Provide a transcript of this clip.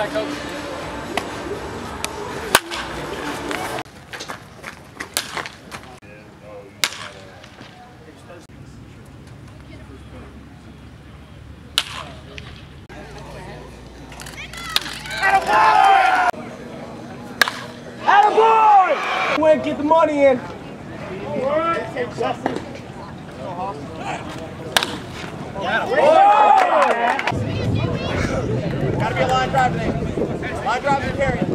back, coach. Win, get the money in. All right. A line drive name. Line drive and carry.